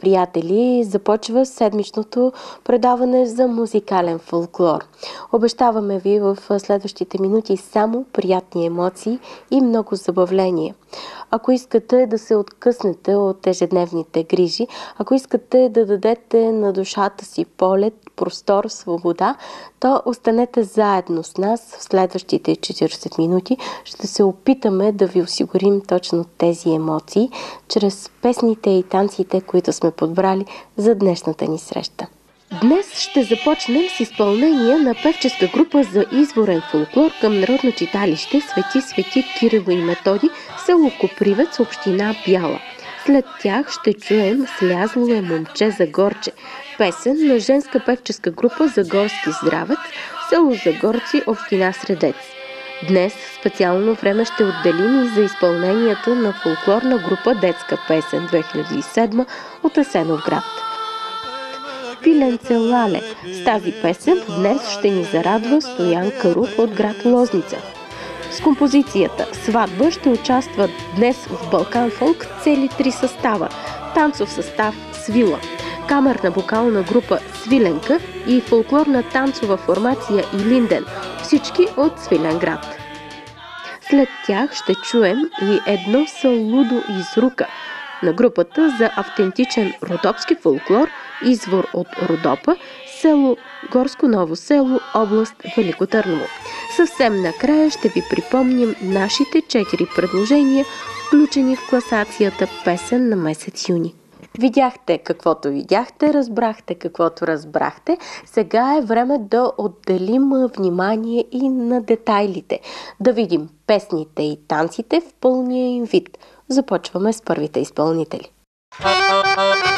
Приятели! Започва седмичното предаване за музикален фолклор. Обещаваме ви в следващите минути само приятни емоции и много забавление. Ако искате да се откъснете от ежедневните грижи, ако искате да дадете на душата си полет, простор, свобода, то останете заедно с нас в следващите 40 минути. Ще се опитаме да ви осигурим точно тези емоции, чрез песните и танците, които сме подбрали за днешната ни среща. Днес ще започнем с изпълнение на певческа група за изворен фолклор към Народно читалище Свети Свети Кирило и Методи, село Копривец, община Бяла. След тях ще чуем Слязло е момче за горче, песен на женска певческа група за горски здравец, село Загорци, община Средец. Днес специално време ще отделим и за изпълнението на фолклорна група Детска песен 2007 от Асеновград. Пиленце Лале. С тази песен днес ще ни зарадва Стоян Карух от град Лозница. С композицията Сватба ще участват днес в Балкан Фолк цели три състава. Танцов състав Свила, камерна вокална група Свиленка и фолклорна танцова формация Илинден, всички от Свиленград. След тях ще чуем и едно салудо из рука на групата за автентичен родопски фолклор Извор от Родопа, село Горско Ново село, област Велико Търново. Съвсем накрая ще ви припомним нашите четири предложения, включени в класацията Песен на месец юни. Видяхте каквото видяхте, разбрахте каквото разбрахте. Сега е време да отделим внимание и на детайлите. Да видим песните и танците в пълния им вид. Започваме с първите изпълнители. Milokej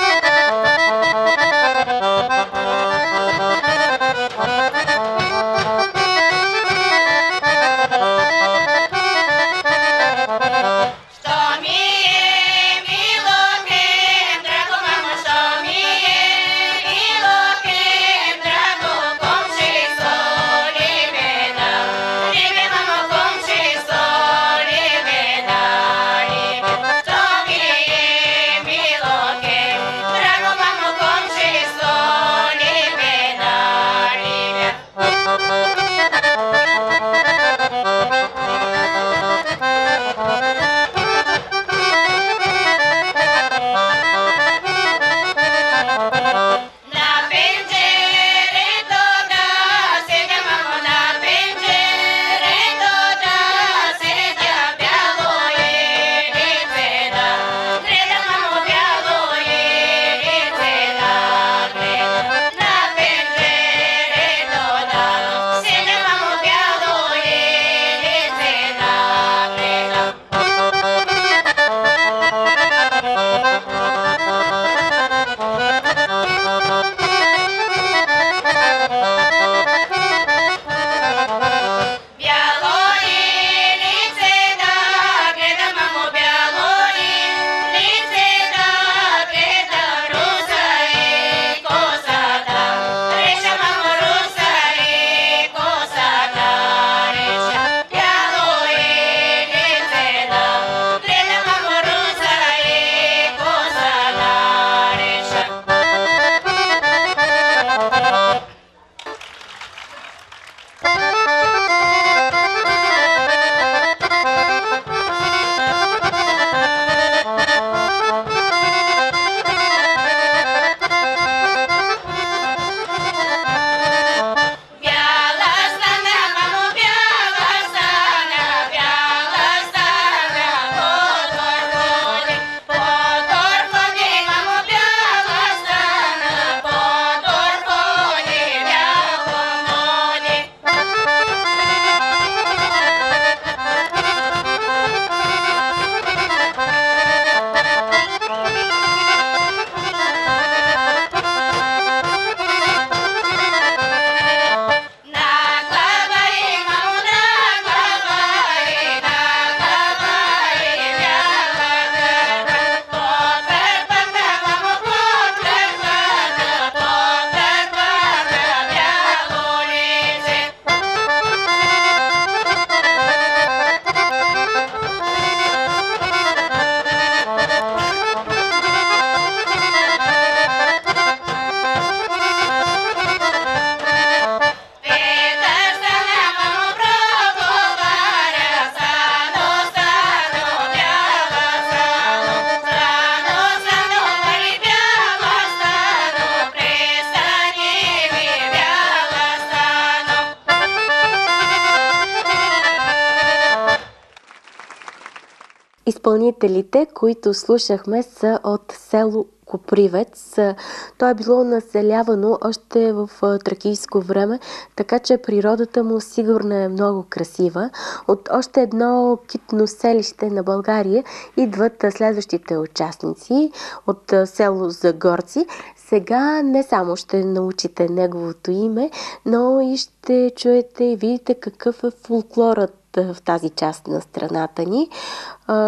слушателите, които слушахме, са от село Копривец. То е било населявано още в тракийско време, така че природата му сигурно е много красива. От още едно китно селище на България идват следващите участници от село Загорци. Сега не само ще научите неговото име, но и ще чуете и видите какъв е фолклорът в тази част на страната ни.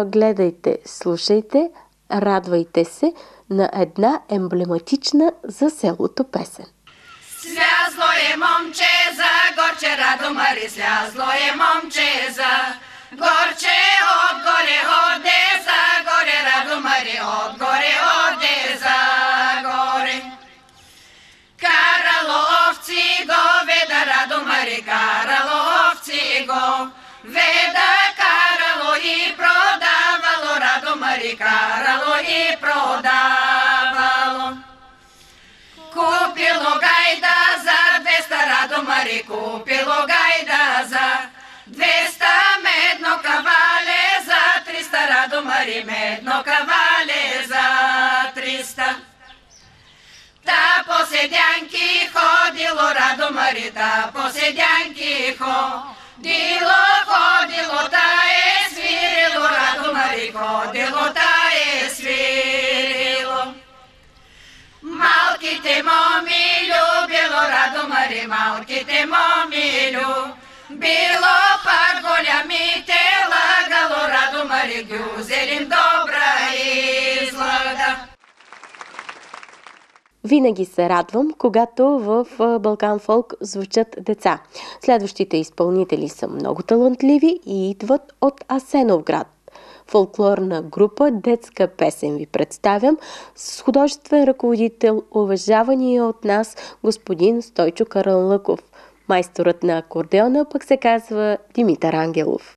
Гледайте, слушайте, радвайте се на една емблематична за селото песен. Слязло е момче за горче Радомари, слязло е, е момче за горче отгоре Одеса, горе Радомари, отгоре Одеса, горе. Е карало овци го, веда Радомари, е карало овци го, Veda cara loi proda valorado maricara loi proda valo. Cupilo gaidas vestarado mari da za Dvesta medno cavaleza tristarado mari medno cavaleza trista. Та посидянки ходило радо марита, посидянки малките му милю, било пак голямите лагало, радо Маригю, зелим добра излага. Винаги се радвам, когато в Балкан Фолк звучат деца. Следващите изпълнители са много талантливи и идват от Асеновград фолклорна група Детска песен ви представям с художествен ръководител, уважавания от нас господин Стойчо Каралъков. Майсторът на акордеона пък се казва Димитър Ангелов.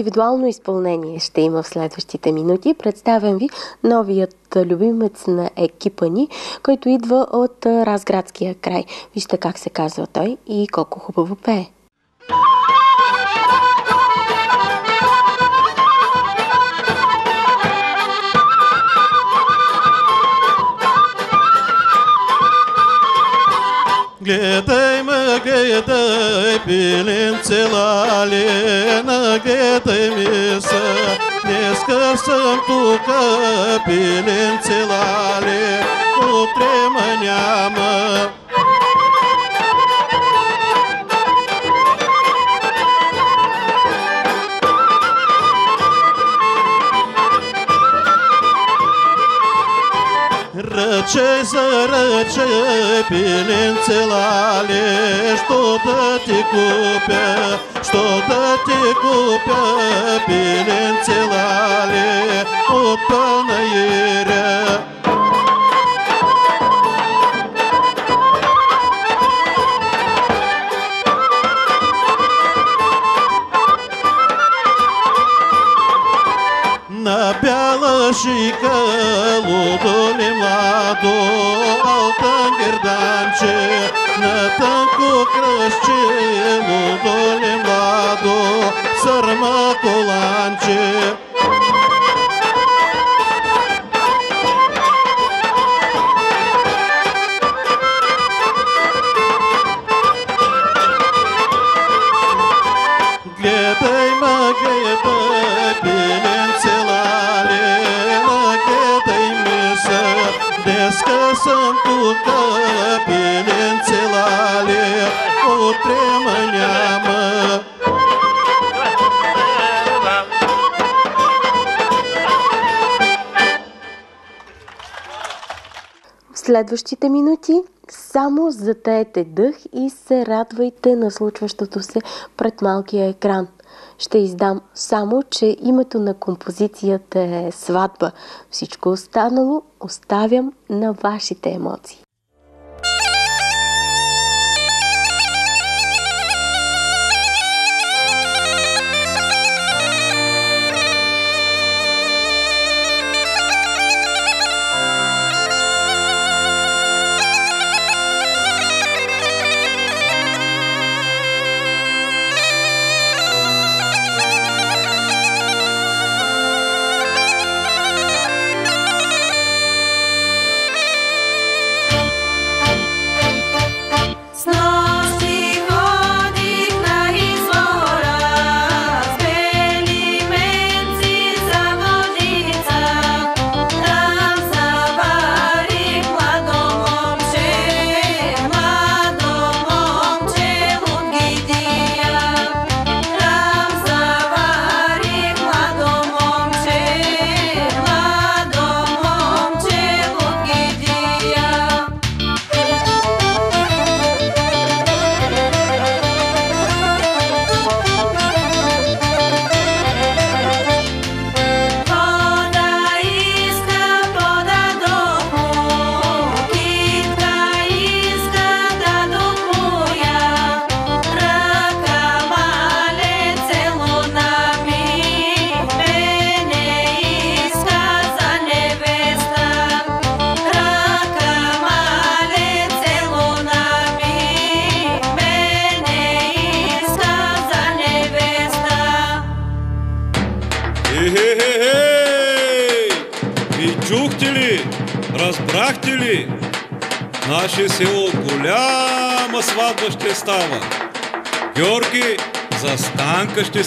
Индивидуално изпълнение ще има в следващите минути. Представям ви новият любимец на екипа ни, който идва от Разградския край. Вижте как се казва той и колко хубаво пее. Гледай ме, гледай, пиленце лалена, гледай ми са. Днеска съм тука, пиленце лале, утре ме няма. Ръчай за ръчай, пиленце лале, що да ти купя, що да ти купя, пиленце лале, от панаиря. На бяла шика лудо ми младо, Янета кукрыщи, удолим ладу, сырма куланчи, следващите минути само затеете дъх и се радвайте на случващото се пред малкия екран. Ще издам само, че името на композицията е сватба. Всичко останало оставям на вашите емоции. За Станка ще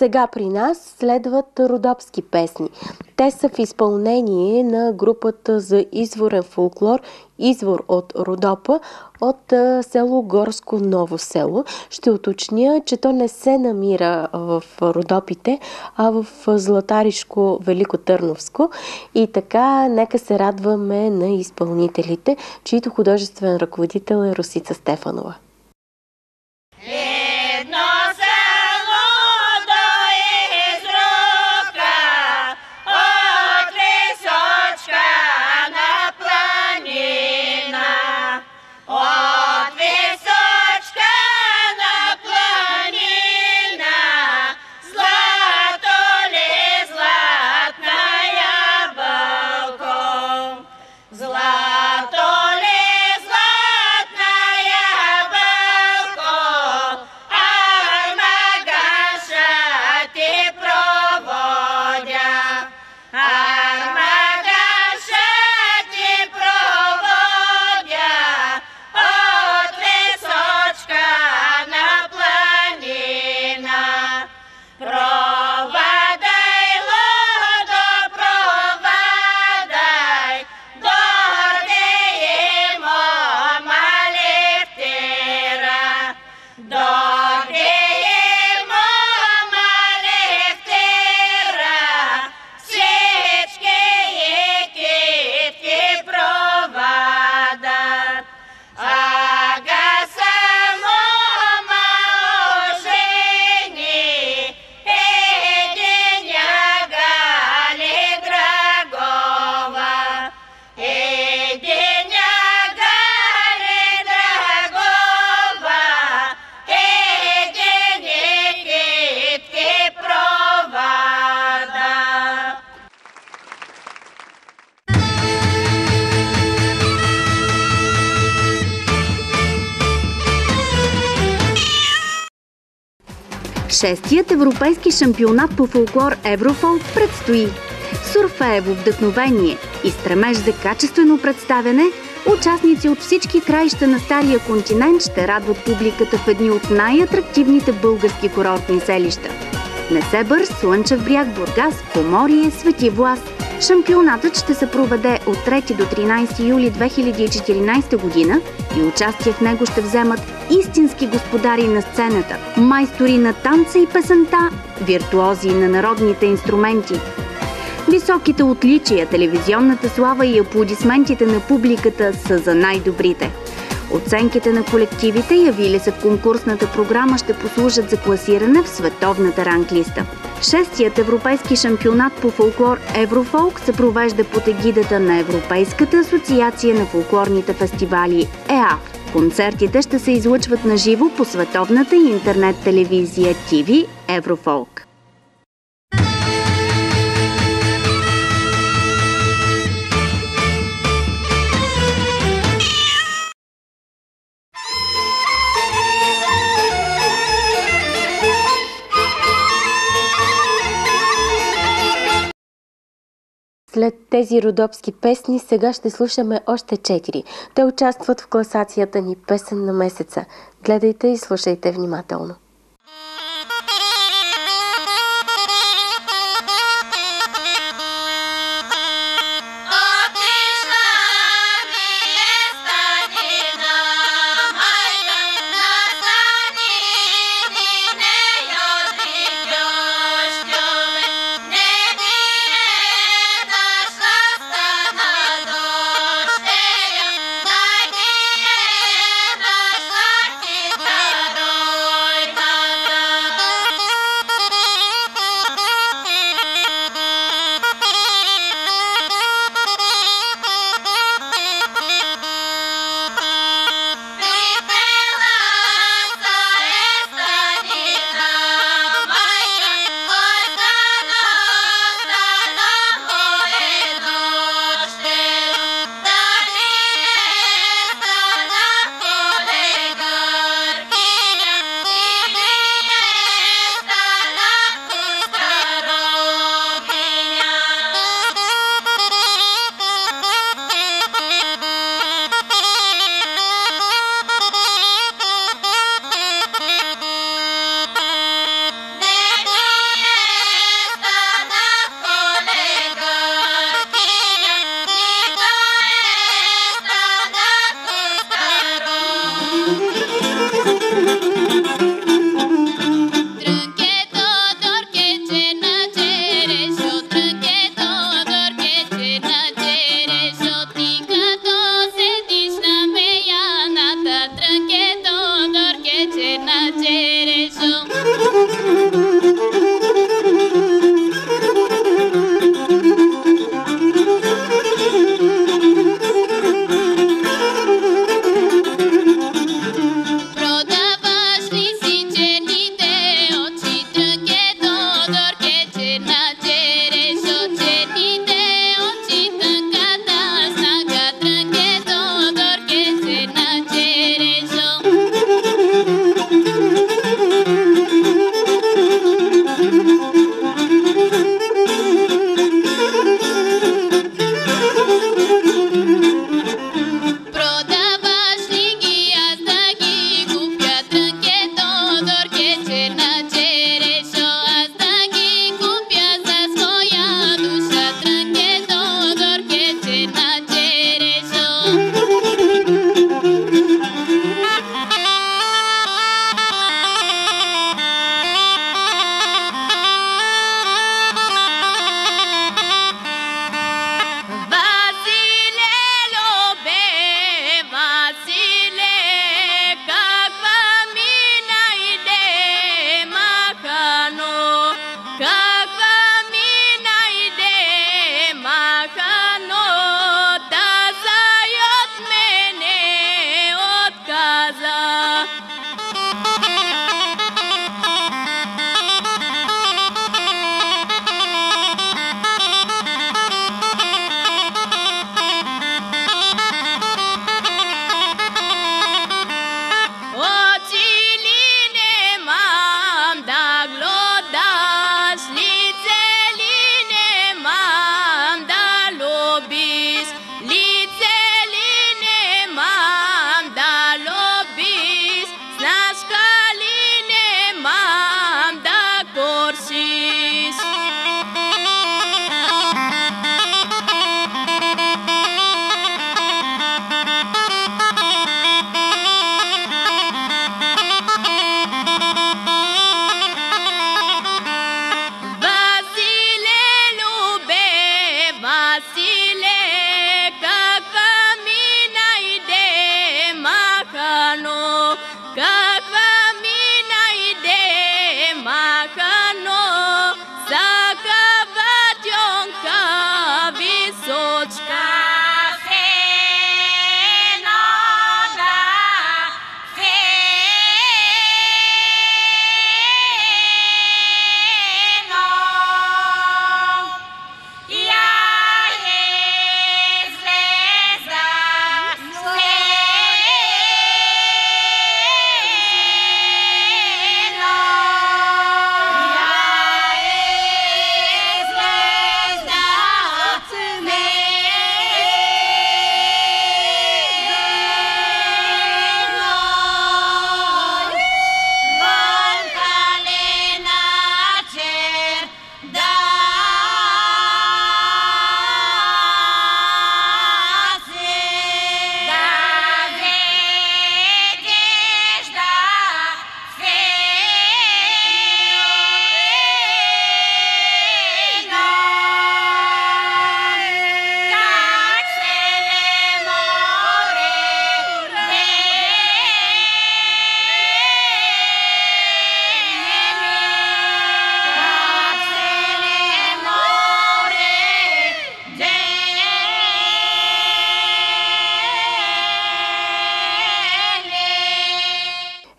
Сега при нас следват родопски песни. Те са в изпълнение на групата за изворен фолклор Извор от Родопа от село Горско Ново село. Ще уточня, че то не се намира в Родопите, а в Златаришко Велико Търновско. И така, нека се радваме на изпълнителите, чието художествен ръководител е Русица Стефанова. Шестият европейски шампионат по фолклор Еврофолк предстои. Сурфеево вдъхновение и стремеж за качествено представяне, участници от всички краища на Стария континент ще радват публиката в едни от най-атрактивните български курортни селища. Несебър, Слънчев бряг, Бургас, Поморие, Свети Влас. Шампионатът ще се проведе от 3 до 13 юли 2014 година и участие в него ще вземат истински господари на сцената, майстори на танца и песента, виртуози на народните инструменти. Високите отличия, телевизионната слава и аплодисментите на публиката са за най-добрите. Оценките на колективите, явили се в конкурсната програма, ще послужат за класиране в световната ранглиста. Шестият европейски шампионат по фолклор Еврофолк се провежда под егидата на Европейската асоциация на фолклорните фестивали ЕАФ. Концертите ще се излъчват на живо по световната интернет телевизия ТВ Еврофолк. След тези родопски песни сега ще слушаме още четири. Те участват в класацията ни Песен на месеца. Гледайте и слушайте внимателно.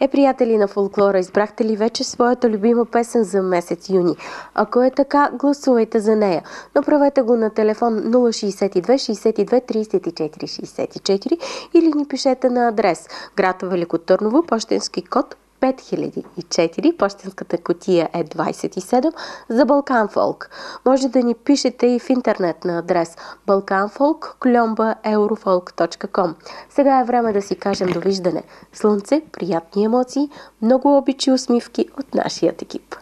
Е, приятели на фолклора, избрахте ли вече своята любима песен за месец юни? Ако е така, гласувайте за нея. Направете го на телефон 062 62 34 64 или ни пишете на адрес град Велико Търново, почтенски код 5004, почтенската котия е 27 за Балкан Фолк. Може да ни пишете и в интернет на адрес balkanfolk.eurofolk.com Сега е време да си кажем довиждане. Слънце, приятни емоции, много обичи усмивки от нашият екип.